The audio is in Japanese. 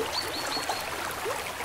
うん。